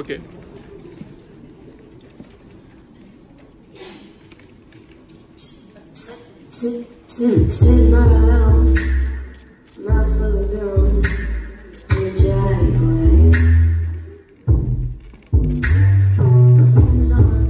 Okay. Sitting my house, mouth full of gum, in the driveway. My friends are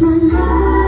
My a love.